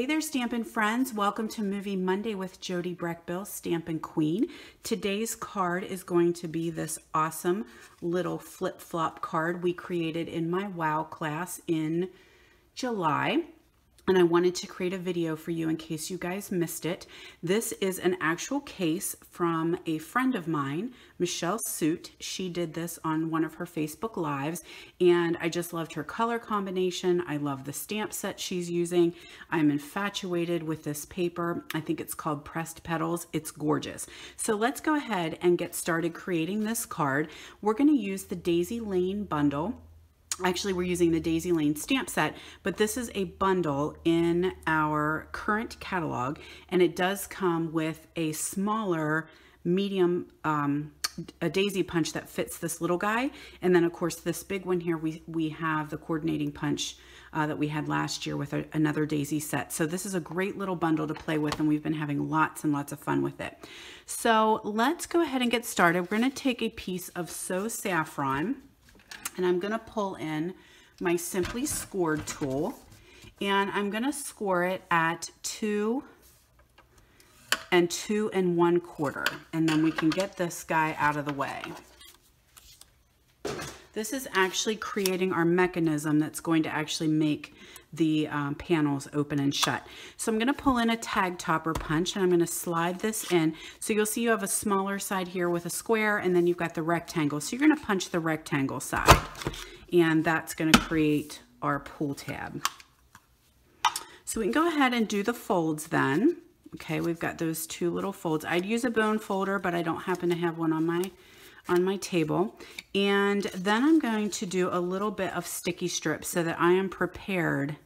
Hey there, Stampin' Friends. Welcome to Movie Monday with Jody Brechbill, Stampin' Queen. Today's card is going to be this awesome little flip-flop card we created in my WOW class in July and I wanted to create a video for you in case you guys missed it. This is an actual case from a friend of mine, Michelle Suit. She did this on one of her Facebook Lives, and I just loved her color combination. I love the stamp set she's using. I'm infatuated with this paper. I think it's called Pressed Petals. It's gorgeous. So let's go ahead and get started creating this card. We're gonna use the Daisy Lane bundle Actually, we're using the Daisy Lane stamp set, but this is a bundle in our current catalog, and it does come with a smaller medium um, a daisy punch that fits this little guy. And then of course this big one here, we, we have the coordinating punch uh, that we had last year with a, another daisy set. So this is a great little bundle to play with and we've been having lots and lots of fun with it. So let's go ahead and get started. We're gonna take a piece of So Saffron and I'm to pull in my Simply Scored tool and I'm to score it at two and two and one quarter and then we can get this guy out of the way. This is actually creating our mechanism that's going to actually make the um, panels open and shut. So I'm going to pull in a tag topper punch and I'm going to slide this in. So you'll see you have a smaller side here with a square and then you've got the rectangle. So you're going to punch the rectangle side and that's going to create our pull tab. So we can go ahead and do the folds then. Okay, we've got those two little folds. I'd use a bone folder, but I don't happen to have one on my on my table. And then I'm going to do a little bit of sticky strips so that I am prepared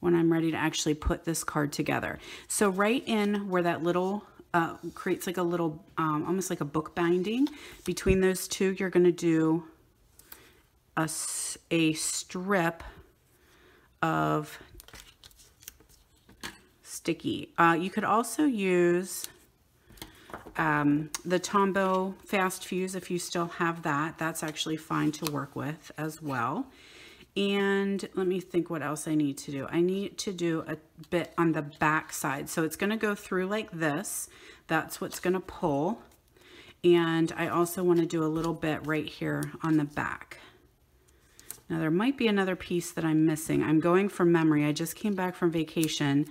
when I'm ready to actually put this card together. So right in where that little uh, creates like a little, um, almost like a book binding, between those two, you're gonna do a, a strip of sticky. Uh, you could also use um, the Tombow Fast Fuse, if you still have that, that's actually fine to work with as well. And let me think what else I need to do. I need to do a bit on the back side. So it's going to go through like this. That's what's going to pull. And I also want to do a little bit right here on the back. Now there might be another piece that I'm missing. I'm going from memory. I just came back from vacation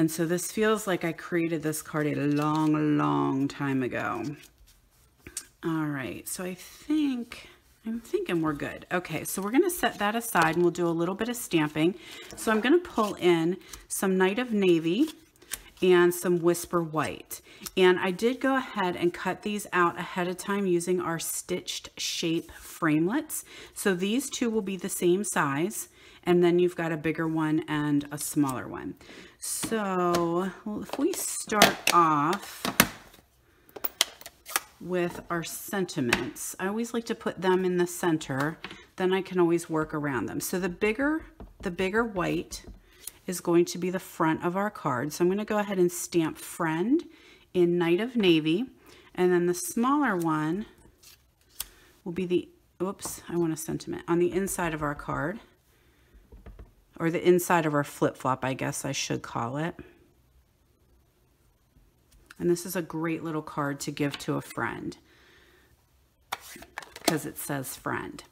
and so this feels like I created this card a long, long time ago. All right, so I think, I'm thinking we're good. Okay, so we're gonna set that aside and we'll do a little bit of stamping. So I'm gonna pull in some Night of Navy and some Whisper White. And I did go ahead and cut these out ahead of time using our stitched shape framelits. So these two will be the same size and then you've got a bigger one and a smaller one. So well, if we start off with our sentiments, I always like to put them in the center, then I can always work around them. So the bigger, the bigger white is going to be the front of our card. So I'm gonna go ahead and stamp friend in Night of Navy. And then the smaller one will be the, oops, I want a sentiment, on the inside of our card or the inside of our flip-flop, I guess I should call it. And this is a great little card to give to a friend because it says friend.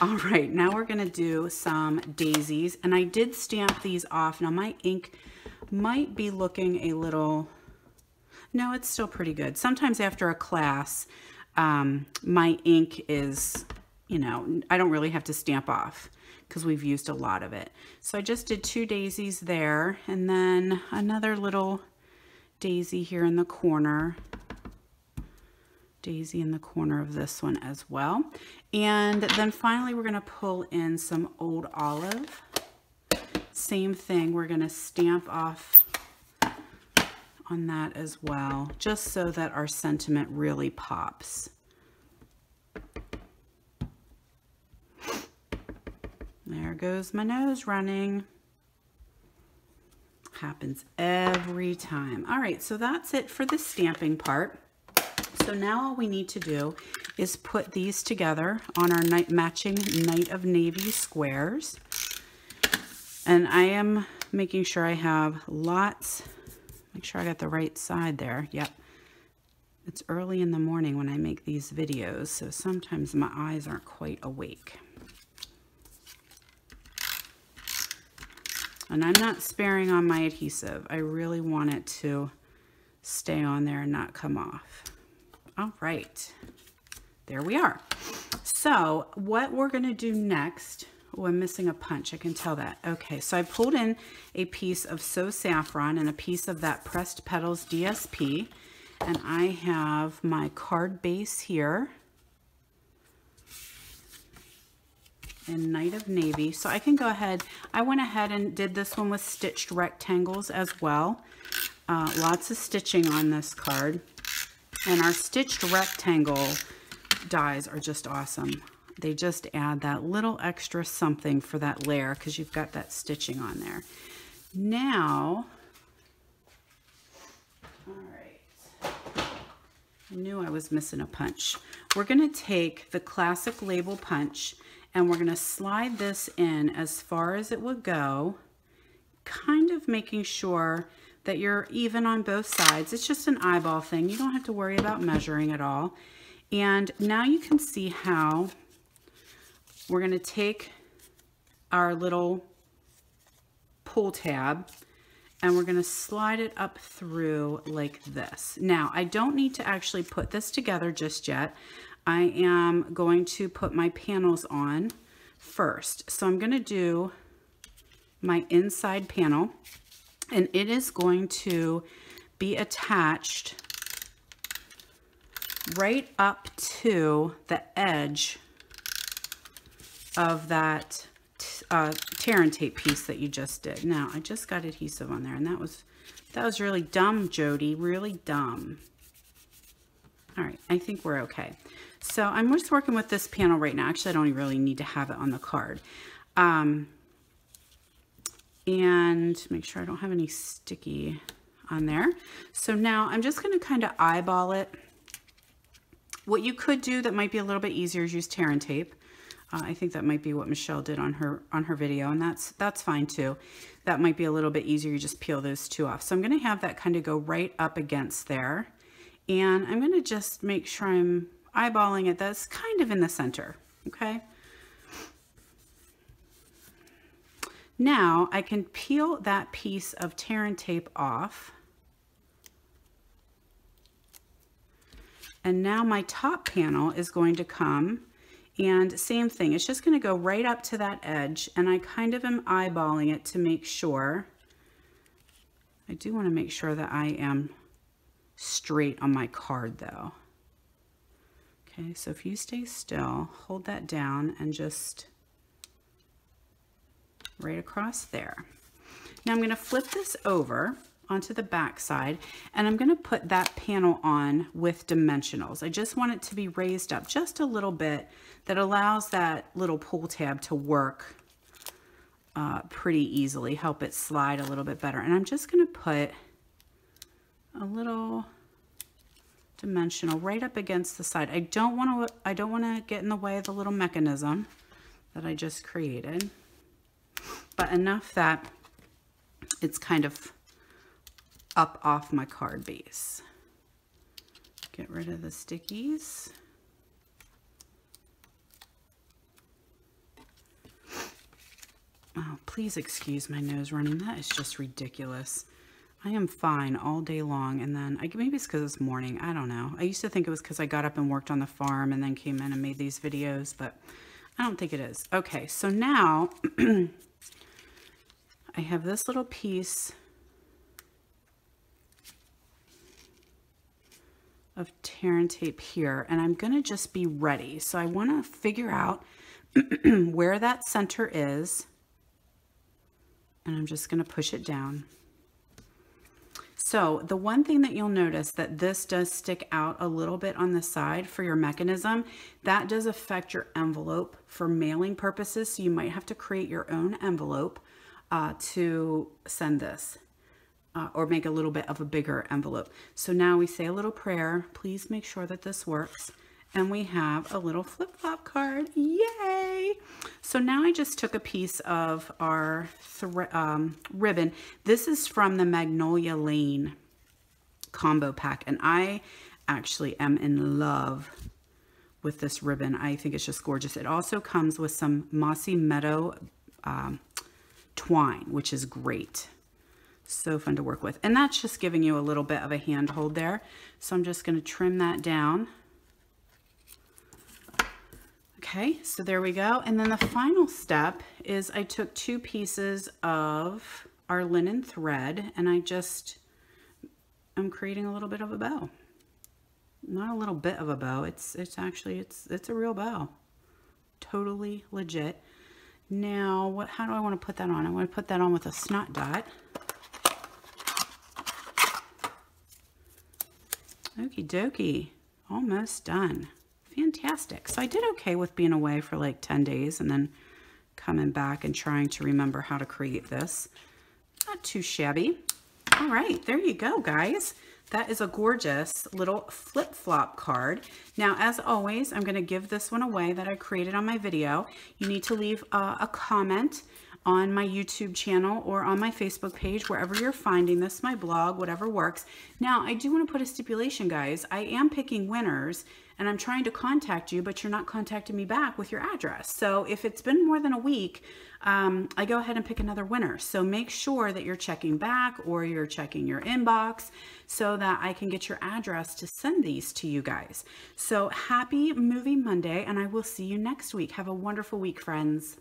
All right, now we're gonna do some daisies. And I did stamp these off. Now my ink might be looking a little, no, it's still pretty good. Sometimes after a class, um, my ink is, you know, I don't really have to stamp off because we've used a lot of it. So I just did two daisies there and then another little daisy here in the corner. Daisy in the corner of this one as well. And then finally we're going to pull in some old olive. Same thing, we're going to stamp off on that as well, just so that our sentiment really pops. There goes my nose running. Happens every time. All right, so that's it for the stamping part. So now all we need to do is put these together on our night matching Night of Navy squares. And I am making sure I have lots, make sure I got the right side there. Yep. It's early in the morning when I make these videos, so sometimes my eyes aren't quite awake. And I'm not sparing on my adhesive. I really want it to stay on there and not come off. All right, there we are. So what we're gonna do next, oh, I'm missing a punch, I can tell that. Okay, so I pulled in a piece of So Saffron and a piece of that Pressed Petals DSP, and I have my card base here in Night of Navy. So I can go ahead, I went ahead and did this one with stitched rectangles as well. Uh, lots of stitching on this card. And our stitched rectangle dies are just awesome. They just add that little extra something for that layer because you've got that stitching on there. Now, all right, I knew I was missing a punch. We're gonna take the classic label punch and we're gonna slide this in as far as it would go, kind of making sure that you're even on both sides. It's just an eyeball thing. You don't have to worry about measuring at all. And now you can see how we're going to take our little pull tab and we're going to slide it up through like this. Now, I don't need to actually put this together just yet. I am going to put my panels on first. So I'm going to do my inside panel and it is going to be attached right up to the edge of that uh, tear and tape piece that you just did. Now, I just got adhesive on there, and that was that was really dumb, Jody, really dumb. All right, I think we're okay. So I'm just working with this panel right now. Actually, I don't really need to have it on the card. Um, and make sure I don't have any sticky on there. So now I'm just going to kind of eyeball it. What you could do that might be a little bit easier is use tear and tape. Uh, I think that might be what Michelle did on her on her video, and that's that's fine too. That might be a little bit easier. You just peel those two off. So I'm going to have that kind of go right up against there, and I'm going to just make sure I'm eyeballing it. That's kind of in the center. Okay. Now I can peel that piece of tear and tape off. And now my top panel is going to come and same thing, it's just gonna go right up to that edge and I kind of am eyeballing it to make sure. I do wanna make sure that I am straight on my card though. Okay, so if you stay still, hold that down and just right across there. Now I'm going to flip this over onto the back side and I'm going to put that panel on with dimensionals. I just want it to be raised up just a little bit that allows that little pull tab to work uh, pretty easily, help it slide a little bit better. And I'm just going to put a little dimensional right up against the side. I don't want to I don't want to get in the way of the little mechanism that I just created but enough that it's kind of up off my card base. Get rid of the stickies. Oh, please excuse my nose running. That is just ridiculous. I am fine all day long and then I, maybe it's because it's morning. I don't know. I used to think it was because I got up and worked on the farm and then came in and made these videos, but I don't think it is. Okay, so now I have this little piece of tear and tape here and I'm going to just be ready. So I want to figure out where that center is and I'm just going to push it down. So the one thing that you'll notice that this does stick out a little bit on the side for your mechanism, that does affect your envelope for mailing purposes. So you might have to create your own envelope uh, to send this uh, or make a little bit of a bigger envelope. So now we say a little prayer. Please make sure that this works. And we have a little flip-flop card. Yay! So now I just took a piece of our um, ribbon. This is from the Magnolia Lane combo pack. And I actually am in love with this ribbon. I think it's just gorgeous. It also comes with some Mossy Meadow um, twine, which is great. So fun to work with. And that's just giving you a little bit of a handhold there. So I'm just going to trim that down. Okay, so there we go. And then the final step is I took two pieces of our linen thread and I just I'm creating a little bit of a bow. Not a little bit of a bow. It's it's actually it's it's a real bow. Totally legit. Now, what how do I want to put that on? I want to put that on with a snot dot. Okie dokie. Almost done. Fantastic. So I did okay with being away for like 10 days and then coming back and trying to remember how to create this. Not too shabby. All right, there you go, guys. That is a gorgeous little flip-flop card. Now, as always, I'm going to give this one away that I created on my video. You need to leave uh, a comment on my YouTube channel or on my Facebook page, wherever you're finding this, my blog, whatever works. Now, I do want to put a stipulation, guys. I am picking winners and I'm trying to contact you, but you're not contacting me back with your address. So if it's been more than a week, um, I go ahead and pick another winner. So make sure that you're checking back or you're checking your inbox so that I can get your address to send these to you guys. So happy Movie Monday, and I will see you next week. Have a wonderful week, friends.